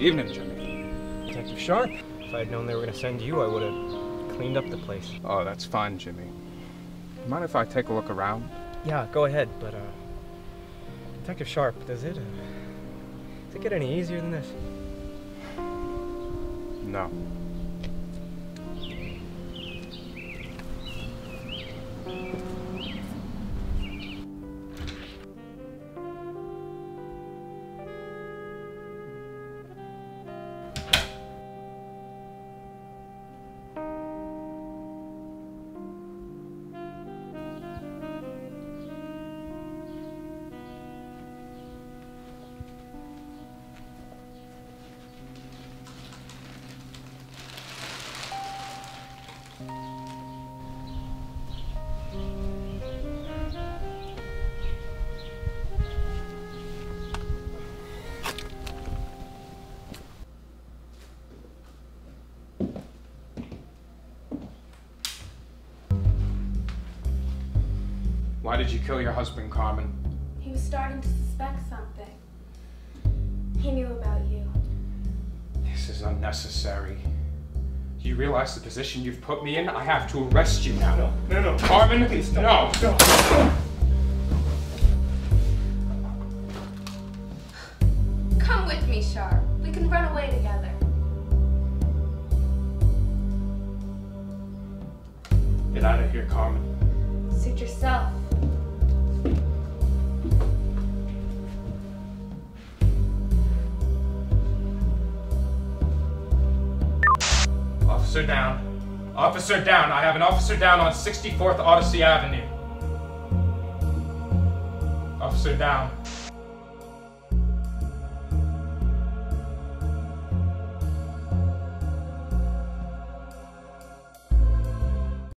Evening, Jimmy. Detective Sharp. If I had known they were going to send you, I would have cleaned up the place. Oh, that's fine, Jimmy. Mind if I take a look around? Yeah, go ahead, but, uh. Detective Sharp, does it. Uh, does it get any easier than this? No. Why did you kill your husband, Carmen? He was starting to suspect something. He knew about you. This is unnecessary. Do you realize the position you've put me in? I have to arrest you now. No, no. no. Carmen, please, no. No. no. Come with me, Sharp. We can run away together. Get out of here, Carmen. Suit yourself. Officer down. Officer down. I have an officer down on 64th Odyssey Avenue. Officer down.